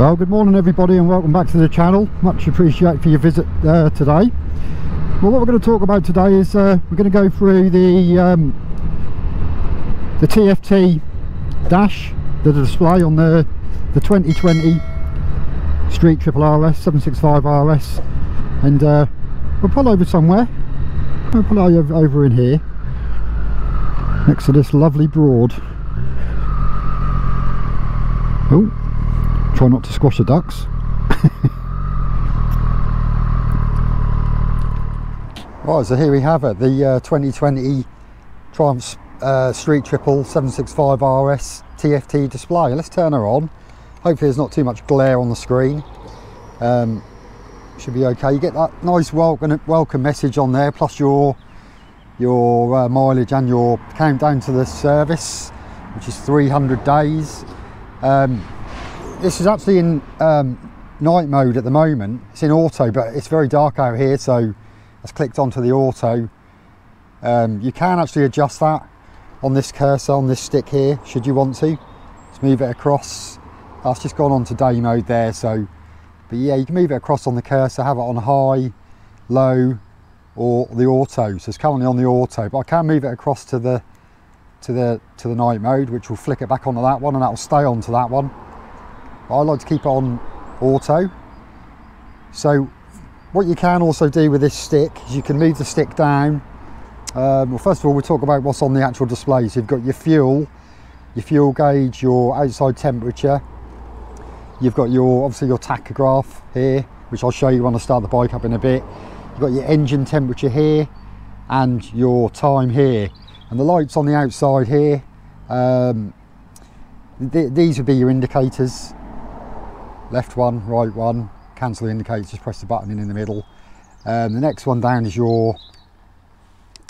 Well, good morning everybody and welcome back to the channel. Much appreciate for your visit uh, today. Well, what we're going to talk about today is uh, we're going to go through the um, the TFT dash, the display on the the 2020 Street Triple RS 765 RS, and uh, we'll pull over somewhere. We'll pull over, over in here next to this lovely broad. Oh, try not to squash the ducks. right, so here we have it, the uh, 2020 Triumph uh, Street Triple 765 RS TFT display. Let's turn her on. Hopefully there's not too much glare on the screen. Um, should be okay. You get that nice welcome, welcome message on there, plus your your uh, mileage and your countdown to the service, which is 300 days. Um, this is actually in um, night mode at the moment. It's in auto, but it's very dark out here, so let's clicked onto the auto. Um, you can actually adjust that on this cursor, on this stick here, should you want to. Let's move it across. That's just gone on to day mode there, so, but yeah, you can move it across on the cursor, have it on high, low, or the auto. So it's currently on the auto, but I can move it across to the to the to the night mode, which will flick it back onto that one, and that will stay onto that one. I like to keep it on auto. So what you can also do with this stick is you can move the stick down. Um, well, first of all, we'll talk about what's on the actual display. So you've got your fuel, your fuel gauge, your outside temperature. You've got your obviously your tachograph here, which I'll show you when I start the bike up in a bit. You've got your engine temperature here and your time here. And the lights on the outside here, um, th these would be your indicators. Left one, right one, cancel the indicators, just press the button in in the middle. Um, the next one down is your,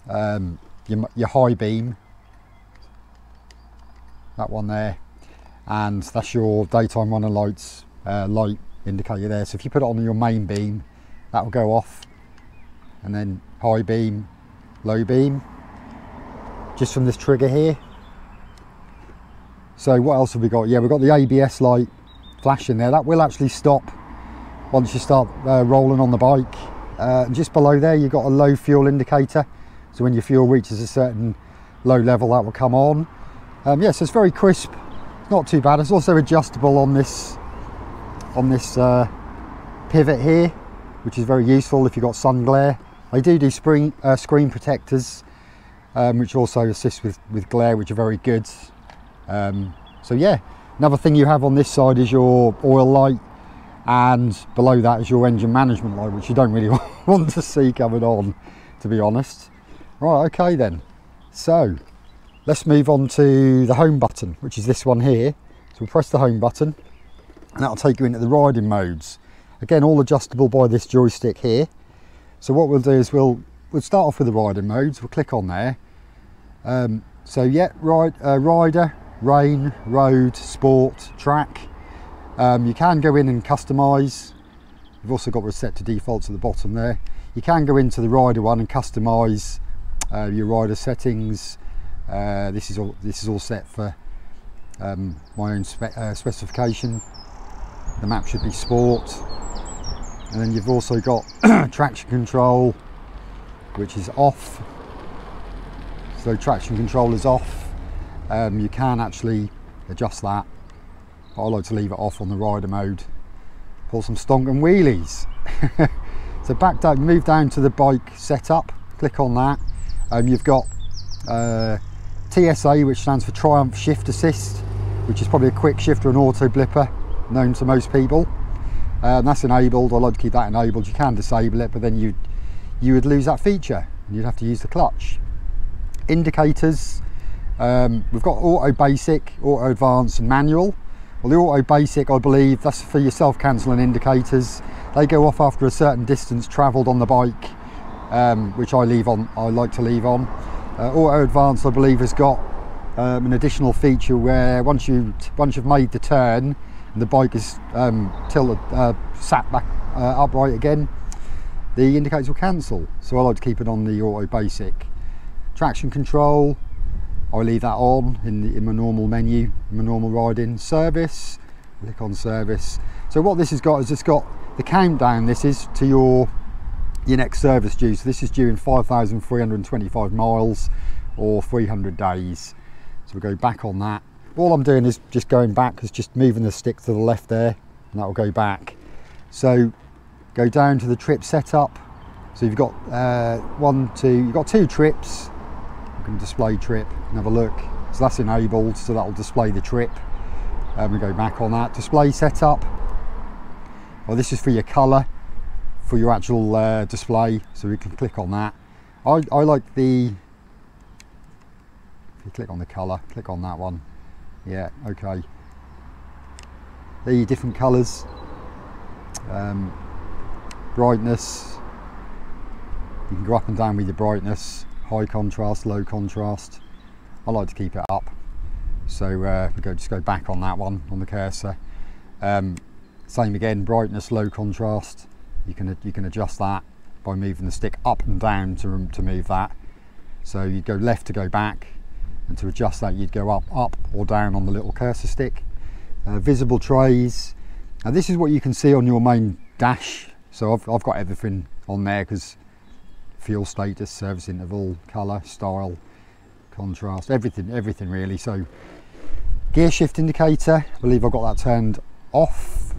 um, your, your high beam, that one there. And that's your daytime running lights, uh, light indicator there. So if you put it on your main beam, that will go off and then high beam, low beam, just from this trigger here. So what else have we got? Yeah, we've got the ABS light flashing there. That will actually stop once you start uh, rolling on the bike. Uh, just below there, you've got a low fuel indicator. So when your fuel reaches a certain low level, that will come on. Um, yes, it's very crisp. not too bad. It's also adjustable on this on this uh, pivot here, which is very useful if you've got sun glare. They do do screen, uh, screen protectors, um, which also assist with, with glare, which are very good. Um, so yeah, another thing you have on this side is your oil light, and below that is your engine management light, which you don't really want to see coming on, to be honest. Right, okay then. So let's move on to the home button, which is this one here. So we'll press the home button, and that'll take you into the riding modes. Again, all adjustable by this joystick here. So what we'll do is we'll we'll start off with the riding modes. We'll click on there. Um, so yeah, ride, uh, rider, rain, road, sport, track. Um, you can go in and customise. You've also got reset to defaults at the bottom there. You can go into the rider one and customise uh, your rider settings. Uh, this is all this is all set for um, my own spe uh, specification. The map should be sport and then you've also got traction control which is off so traction control is off um, you can actually adjust that. But I like to leave it off on the rider mode. Pull some stonking wheelies. So back down move down to the bike setup. Click on that. Um, you've got uh, TSA which stands for Triumph Shift Assist which is probably a quick shift or an auto blipper known to most people. Um, that's enabled. I like to keep that enabled. You can disable it, but then you you would lose that feature. And you'd have to use the clutch. Indicators, um, we've got auto basic, auto advanced and manual. Well, the auto basic, I believe, that's for your self-cancelling indicators. They go off after a certain distance travelled on the bike, um, which I leave on. I like to leave on. Uh, auto advanced, I believe, has got um, an additional feature where once you once you've made the turn, and the bike is um, tilted, uh, sat back uh, upright again, the indicators will cancel. So I like to keep it on the auto basic. Traction control, I leave that on in, the, in my normal menu, my normal riding. Service, click on service. So what this has got is it's got the countdown. This is to your your next service due. So this is due in 5,325 miles or 300 days. So we go back on that. All I'm doing is just going back, is just moving the stick to the left there, and that will go back. So go down to the trip setup. So you've got uh, one, two, you've got two trips. You can display trip and have a look. So that's enabled, so that will display the trip. And we go back on that. Display setup. Well, this is for your colour, for your actual uh, display. So we can click on that. I, I like the, if you click on the colour, click on that one. Yeah, okay. The different colours. Um, brightness. You can go up and down with your brightness. High contrast, low contrast. I like to keep it up. So uh, we go just go back on that one on the cursor. Um, same again, brightness, low contrast. You can you can adjust that by moving the stick up and down to to move that. So you go left to go back, and to adjust that you'd go up, up or down on the little cursor stick. Uh, visible trays. Now this is what you can see on your main dash. So I've, I've got everything on there because fuel status, service interval, colour, style, contrast, everything, everything really. So gear shift indicator, I believe I've got that turned off.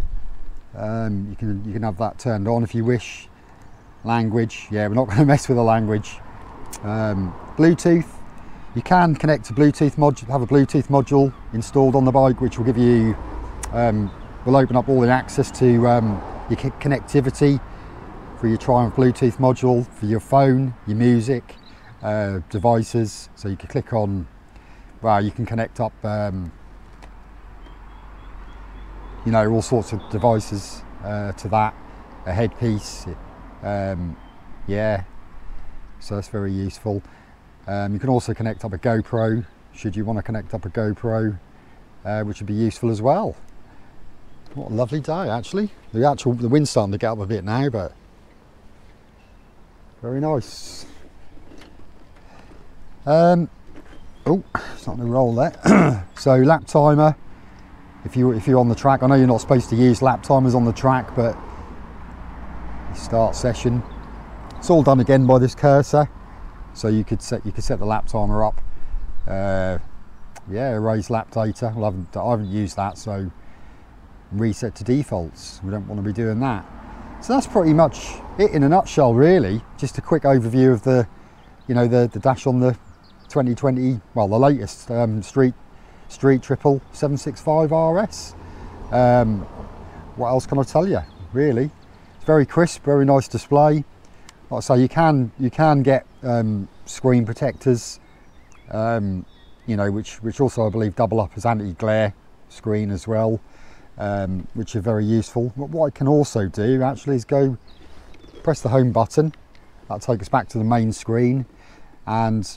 Um, you can you can have that turned on if you wish. Language, yeah, we're not going to mess with the language. Um, Bluetooth, you can connect to Bluetooth module, have a Bluetooth module installed on the bike, which will give you, um, will open up all the access to um, your connectivity for your Triumph Bluetooth module, for your phone, your music, uh, devices. So you can click on, well, you can connect up, um, you know, all sorts of devices uh, to that, a headpiece, um, yeah, so that's very useful. Um, you can also connect up a GoPro, should you want to connect up a GoPro, uh, which would be useful as well. What a lovely day actually. The actual, the wind's starting to get up a bit now, but very nice. Um, oh, starting to roll there. so lap timer, if you if you're on the track, I know you're not supposed to use lap timers on the track, but start session. It's all done again by this cursor, so you could set you could set the lap timer up. Uh, yeah, erase lap data. Well, I haven't I haven't used that, so reset to defaults. We don't want to be doing that. So that's pretty much it in a nutshell, really. Just a quick overview of the, you know, the, the dash on the 2020, well, the latest um, Street Street Triple 765 RS. Um, what else can I tell you? Really, it's very crisp, very nice display. Like I say, you can you can get um, screen protectors, um, you know, which which also I believe double up as anti-glare screen as well um, which are very useful. But what I can also do actually is go press the home button. That'll take us back to the main screen. And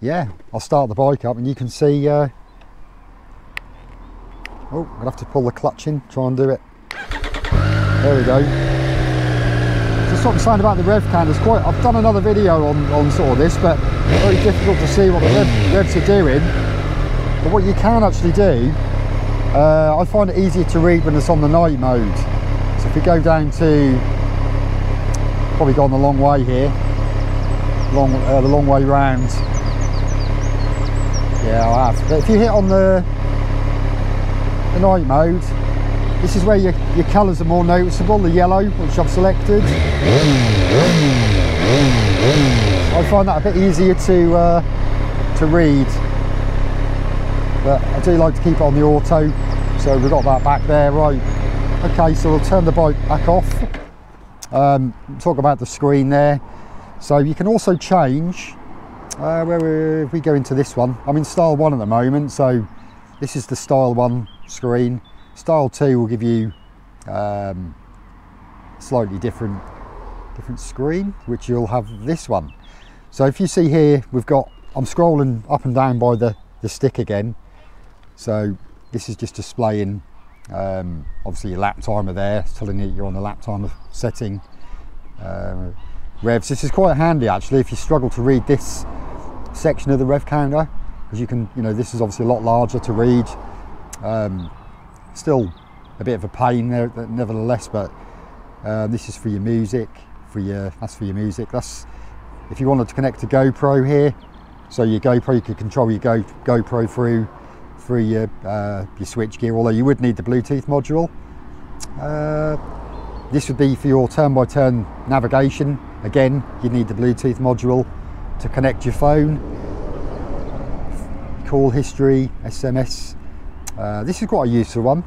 yeah, I'll start the bike up and you can see, uh, oh, gonna have to pull the clutch in, try and do it. There we go. Just what I'm saying about the rev counters, quite, I've done another video on, on sort of this, but very difficult to see what the rev, revs are doing. But what you can actually do uh, I find it easier to read when it's on the night mode. So if we go down to, probably gone the long way here, long, uh, the long way round. Yeah, I have. But if you hit on the, the night mode, this is where your, your colours are more noticeable, the yellow, which I've selected. I find that a bit easier to, uh, to read but I do like to keep it on the auto so we've got that back there right. Okay so we'll turn the bike back off. Um, talk about the screen there. So you can also change uh, where we, if we go into this one I'm in style one at the moment so this is the style one screen. Style two will give you um, slightly different different screen which you'll have this one. So if you see here we've got I'm scrolling up and down by the the stick again so this is just displaying um, obviously your lap timer there, telling you you're on the lap timer setting. Uh, revs, this is quite handy actually if you struggle to read this section of the rev counter because you can, you know, this is obviously a lot larger to read. Um, still a bit of a pain there nevertheless but uh, this is for your music for your that's for your music that's if you wanted to connect a GoPro here so your GoPro you could control your Go, GoPro through through your uh, your switch gear although you would need the Bluetooth module. Uh, this would be for your turn-by-turn -turn navigation. Again you need the Bluetooth module to connect your phone call history SMS uh, this is quite a useful one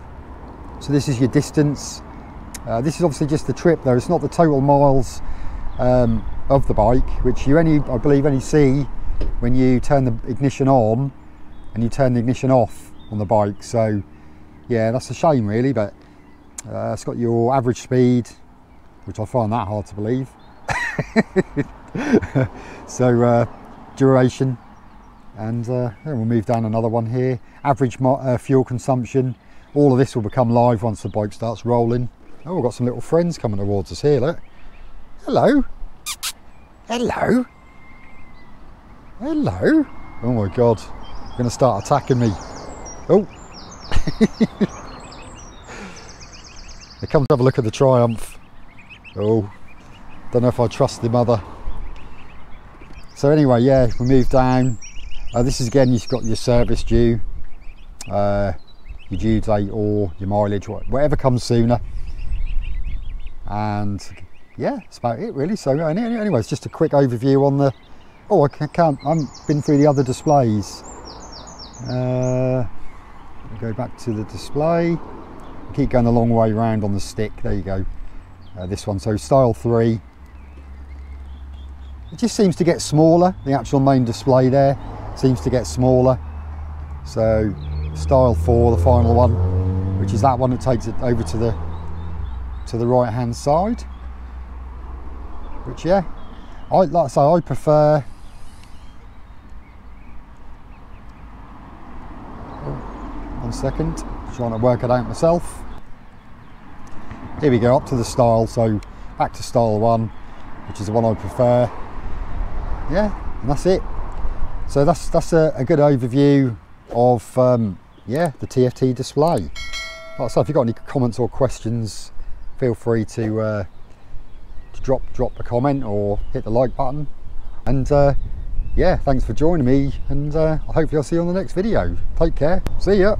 so this is your distance. Uh, this is obviously just the trip though. It's not the total miles um, of the bike which you only I believe only see when you turn the ignition on and you turn the ignition off on the bike. So yeah that's a shame really but uh, it's got your average speed which I find that hard to believe. So uh, duration and uh, then we'll move down another one here. Average uh, fuel consumption all of this will become live once the bike starts rolling. Oh we've got some little friends coming towards us here look. Hello? Hello? Hello? Oh my god they're gonna start attacking me. Oh. They come to have a look at the triumph. Oh. Don't know if I trust the mother. So anyway yeah we move down. Uh, this is again, you've got your service due, uh, your due date or your mileage, whatever comes sooner. And yeah, that's about it really. So anyway, it's just a quick overview on the, oh, I can't, I haven't been through the other displays. Uh, go back to the display. Keep going a long way around on the stick. There you go. Uh, this one, so style three. It just seems to get smaller, the actual main display there seems to get smaller. So style four, the final one, which is that one that takes it over to the to the right hand side. Which yeah, I like I say I prefer one second, trying to work it out myself. Here we go, up to the style, so back to style one, which is the one I prefer. Yeah, and that's it. So that's that's a, a good overview of um, yeah the TFT display. Like so, if you've got any comments or questions, feel free to, uh, to drop drop a comment or hit the like button. And uh, yeah, thanks for joining me, and uh, hopefully I'll see you on the next video. Take care. See ya.